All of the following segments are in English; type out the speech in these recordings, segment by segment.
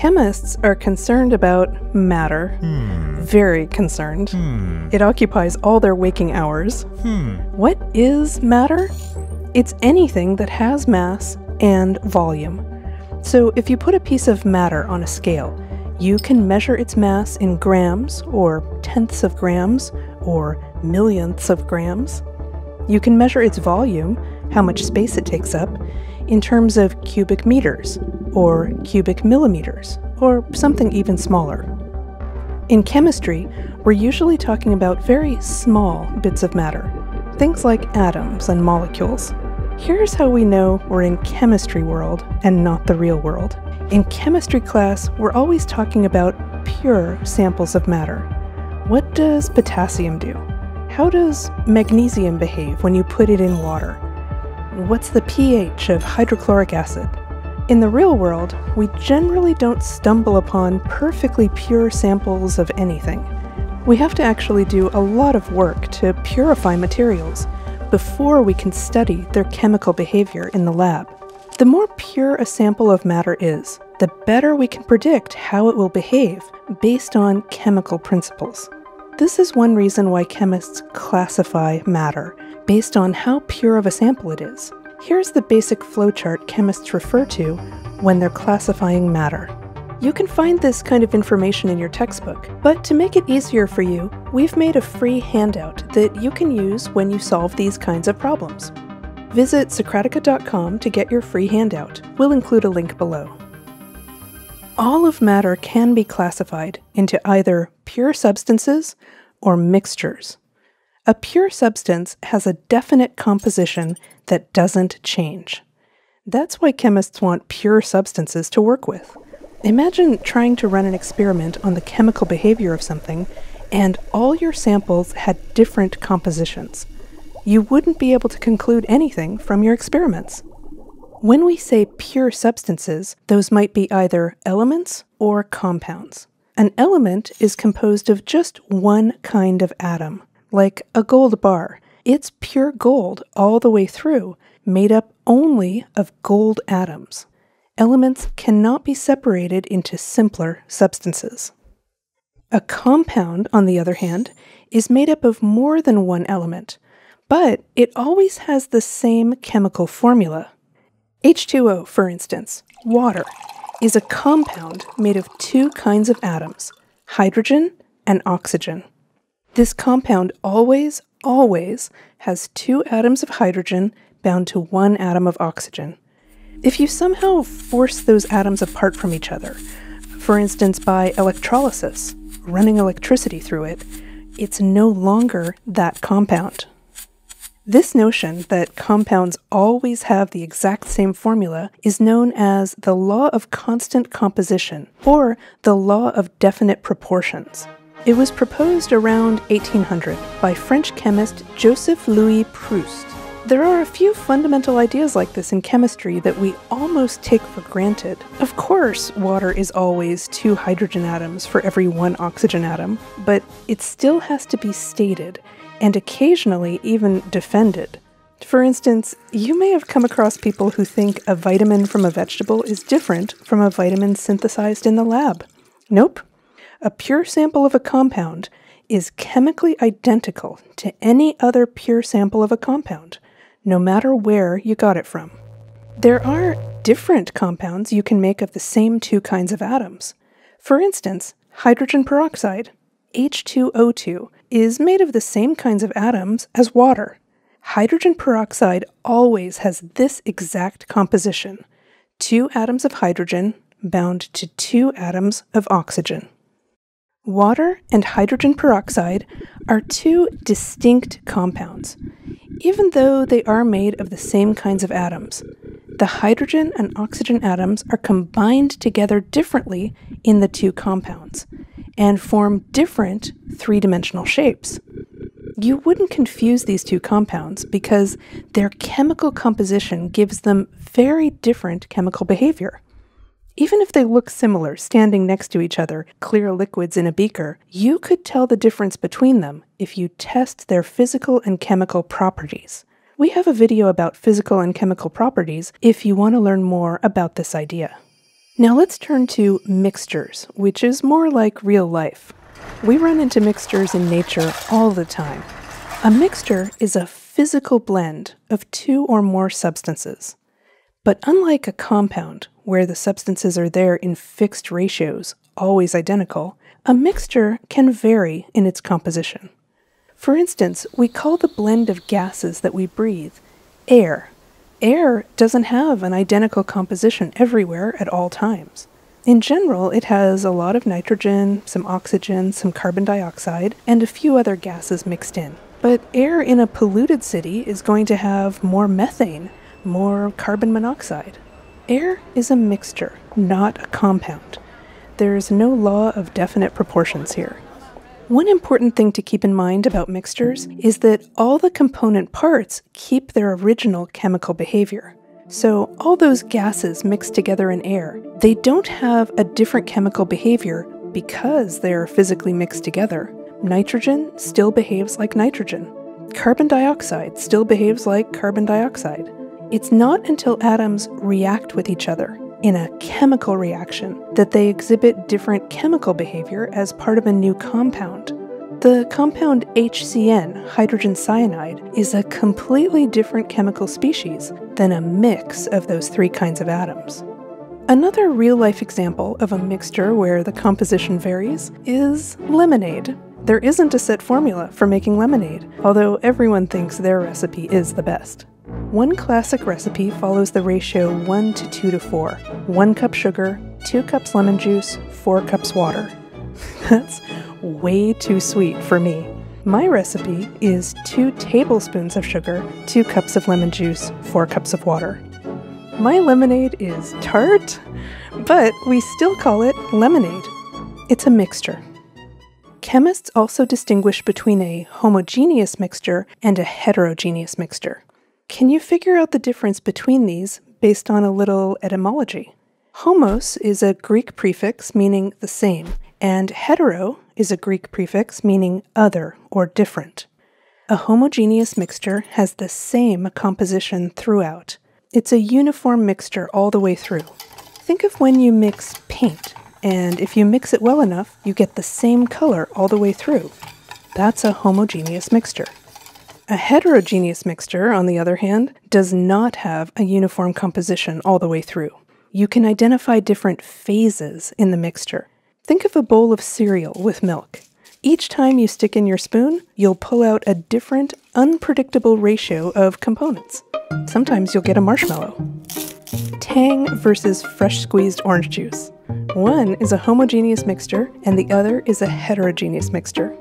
Chemists are concerned about matter, hmm. very concerned. Hmm. It occupies all their waking hours. Hmm. What is matter? It's anything that has mass and volume. So if you put a piece of matter on a scale, you can measure its mass in grams, or tenths of grams, or millionths of grams. You can measure its volume, how much space it takes up, in terms of cubic meters, or cubic millimeters, or something even smaller. In chemistry, we're usually talking about very small bits of matter, things like atoms and molecules. Here's how we know we're in chemistry world and not the real world. In chemistry class, we're always talking about pure samples of matter. What does potassium do? How does magnesium behave when you put it in water? What's the pH of hydrochloric acid? In the real world, we generally don't stumble upon perfectly pure samples of anything. We have to actually do a lot of work to purify materials before we can study their chemical behavior in the lab. The more pure a sample of matter is, the better we can predict how it will behave based on chemical principles. This is one reason why chemists classify matter based on how pure of a sample it is. Here's the basic flowchart chemists refer to when they're classifying matter. You can find this kind of information in your textbook, but to make it easier for you, we've made a free handout that you can use when you solve these kinds of problems. Visit Socratica.com to get your free handout. We'll include a link below. All of matter can be classified into either pure substances or mixtures. A pure substance has a definite composition that doesn't change. That's why chemists want pure substances to work with. Imagine trying to run an experiment on the chemical behavior of something, and all your samples had different compositions. You wouldn't be able to conclude anything from your experiments. When we say pure substances, those might be either elements or compounds. An element is composed of just one kind of atom, like a gold bar. It's pure gold all the way through, made up only of gold atoms. Elements cannot be separated into simpler substances. A compound, on the other hand, is made up of more than one element, but it always has the same chemical formula. H2O, for instance, water, is a compound made of two kinds of atoms, hydrogen and oxygen. This compound always, always has two atoms of hydrogen bound to one atom of oxygen. If you somehow force those atoms apart from each other, for instance by electrolysis, running electricity through it, it's no longer that compound. This notion that compounds always have the exact same formula is known as the law of constant composition, or the law of definite proportions. It was proposed around 1800 by French chemist Joseph Louis Proust. There are a few fundamental ideas like this in chemistry that we almost take for granted. Of course, water is always two hydrogen atoms for every one oxygen atom, but it still has to be stated and occasionally even defended. For instance, you may have come across people who think a vitamin from a vegetable is different from a vitamin synthesized in the lab. Nope. A pure sample of a compound is chemically identical to any other pure sample of a compound, no matter where you got it from. There are different compounds you can make of the same two kinds of atoms. For instance, hydrogen peroxide, H2O2, is made of the same kinds of atoms as water. Hydrogen peroxide always has this exact composition two atoms of hydrogen bound to two atoms of oxygen. Water and hydrogen peroxide are two distinct compounds, even though they are made of the same kinds of atoms. The hydrogen and oxygen atoms are combined together differently in the two compounds and form different three dimensional shapes. You wouldn't confuse these two compounds because their chemical composition gives them very different chemical behavior. Even if they look similar, standing next to each other, clear liquids in a beaker, you could tell the difference between them if you test their physical and chemical properties. We have a video about physical and chemical properties if you want to learn more about this idea. Now let's turn to mixtures, which is more like real life. We run into mixtures in nature all the time. A mixture is a physical blend of two or more substances. But unlike a compound, where the substances are there in fixed ratios, always identical, a mixture can vary in its composition. For instance, we call the blend of gases that we breathe air. Air doesn't have an identical composition everywhere at all times. In general, it has a lot of nitrogen, some oxygen, some carbon dioxide, and a few other gases mixed in. But air in a polluted city is going to have more methane, more carbon monoxide. Air is a mixture, not a compound. There's no law of definite proportions here. One important thing to keep in mind about mixtures is that all the component parts keep their original chemical behavior. So, all those gases mixed together in air, they don't have a different chemical behavior because they're physically mixed together. Nitrogen still behaves like nitrogen. Carbon dioxide still behaves like carbon dioxide. It's not until atoms react with each other in a chemical reaction that they exhibit different chemical behavior as part of a new compound. The compound HCN, hydrogen cyanide, is a completely different chemical species than a mix of those three kinds of atoms. Another real life example of a mixture where the composition varies is lemonade. There isn't a set formula for making lemonade, although everyone thinks their recipe is the best. One classic recipe follows the ratio 1 to 2 to 4 1 cup sugar, 2 cups lemon juice, 4 cups water. That's way too sweet for me. My recipe is 2 tablespoons of sugar, 2 cups of lemon juice, 4 cups of water. My lemonade is tart, but we still call it lemonade. It's a mixture. Chemists also distinguish between a homogeneous mixture and a heterogeneous mixture. Can you figure out the difference between these based on a little etymology? Homos is a Greek prefix meaning the same, and hetero is a Greek prefix meaning other or different. A homogeneous mixture has the same composition throughout. It's a uniform mixture all the way through. Think of when you mix paint, and if you mix it well enough, you get the same color all the way through. That's a homogeneous mixture. A heterogeneous mixture, on the other hand, does not have a uniform composition all the way through. You can identify different phases in the mixture. Think of a bowl of cereal with milk. Each time you stick in your spoon, you'll pull out a different, unpredictable ratio of components. Sometimes you'll get a marshmallow. Tang versus fresh squeezed orange juice. One is a homogeneous mixture, and the other is a heterogeneous mixture.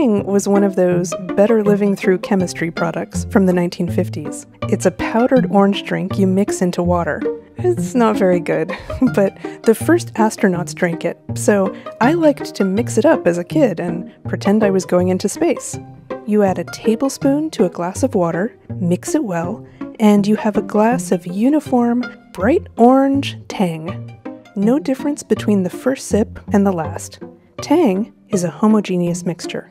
Tang was one of those better living through chemistry products from the 1950s. It's a powdered orange drink you mix into water. It's not very good, but the first astronauts drank it, so I liked to mix it up as a kid and pretend I was going into space. You add a tablespoon to a glass of water, mix it well, and you have a glass of uniform, bright orange Tang. No difference between the first sip and the last. Tang is a homogeneous mixture.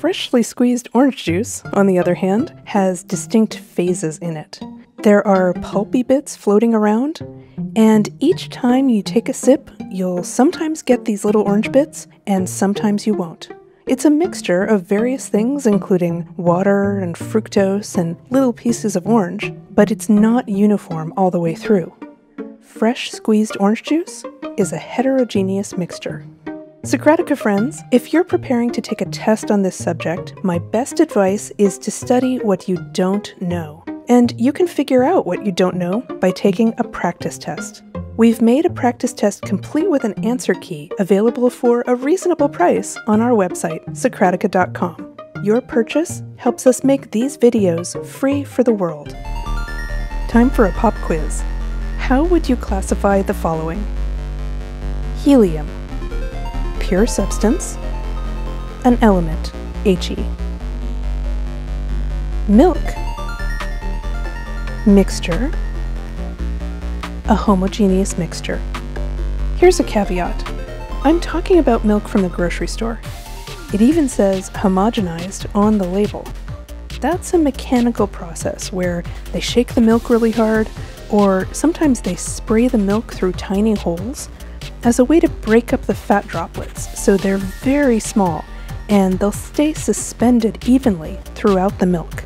Freshly squeezed orange juice, on the other hand, has distinct phases in it. There are pulpy bits floating around, and each time you take a sip, you'll sometimes get these little orange bits, and sometimes you won't. It's a mixture of various things, including water and fructose and little pieces of orange, but it's not uniform all the way through. Fresh squeezed orange juice is a heterogeneous mixture. Socratica friends, if you're preparing to take a test on this subject, my best advice is to study what you don't know. And you can figure out what you don't know by taking a practice test. We've made a practice test complete with an answer key available for a reasonable price on our website, Socratica.com. Your purchase helps us make these videos free for the world. Time for a pop quiz. How would you classify the following? Helium. Pure substance. An element, He. Milk mixture, a homogeneous mixture. Here's a caveat. I'm talking about milk from the grocery store. It even says homogenized on the label. That's a mechanical process where they shake the milk really hard, or sometimes they spray the milk through tiny holes as a way to break up the fat droplets so they're very small and they'll stay suspended evenly throughout the milk.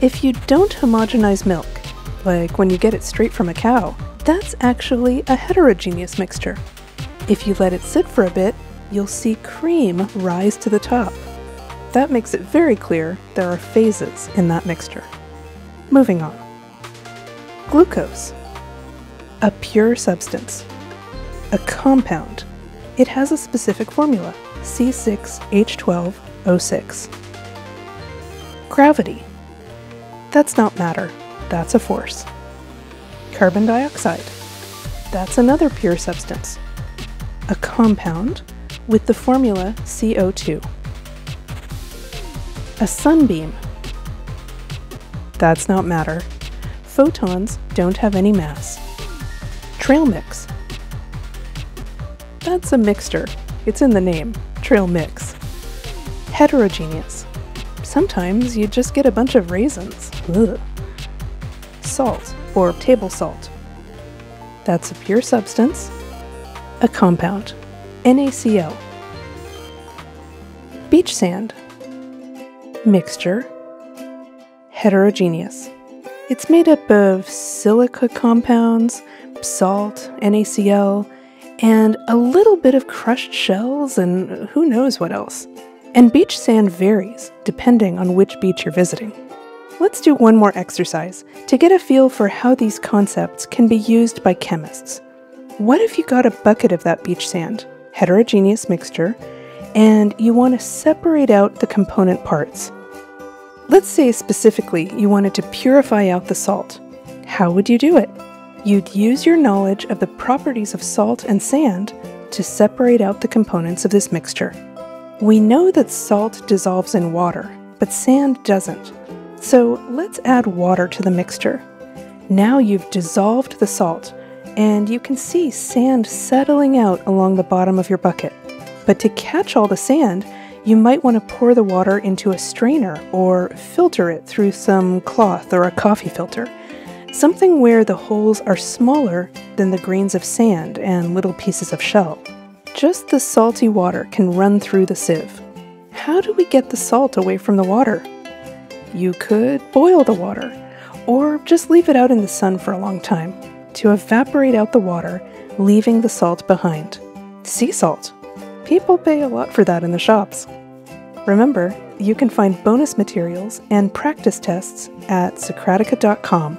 If you don't homogenize milk, like when you get it straight from a cow, that's actually a heterogeneous mixture. If you let it sit for a bit, you'll see cream rise to the top. That makes it very clear there are phases in that mixture. Moving on. Glucose. A pure substance. A compound. It has a specific formula, C6H12O6. Gravity. That's not matter, that's a force. Carbon dioxide. That's another pure substance. A compound with the formula CO2. A sunbeam. That's not matter. Photons don't have any mass. Trail mix. That's a mixture. It's in the name, trail mix. Heterogeneous. Sometimes you just get a bunch of raisins. Ugh. Salt, or table salt. That's a pure substance. A compound. NaCl. Beach sand. Mixture. Heterogeneous. It's made up of silica compounds, salt, NaCl, and a little bit of crushed shells and who knows what else. And beach sand varies depending on which beach you're visiting. Let's do one more exercise to get a feel for how these concepts can be used by chemists. What if you got a bucket of that beach sand heterogeneous mixture, and you want to separate out the component parts. Let's say specifically you wanted to purify out the salt. How would you do it? You'd use your knowledge of the properties of salt and sand to separate out the components of this mixture. We know that salt dissolves in water, but sand doesn't. So let's add water to the mixture. Now you've dissolved the salt, and you can see sand settling out along the bottom of your bucket. But to catch all the sand, you might want to pour the water into a strainer or filter it through some cloth or a coffee filter, something where the holes are smaller than the grains of sand and little pieces of shell. Just the salty water can run through the sieve. How do we get the salt away from the water? You could boil the water, or just leave it out in the sun for a long time to evaporate out the water, leaving the salt behind. Sea salt. People pay a lot for that in the shops. Remember, you can find bonus materials and practice tests at Socratica.com.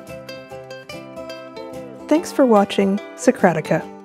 Thanks for watching Socratica.